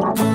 you